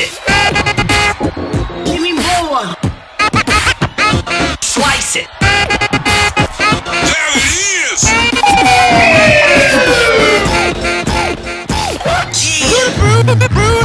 it. Give me more. Slice it. There it is. Yeah.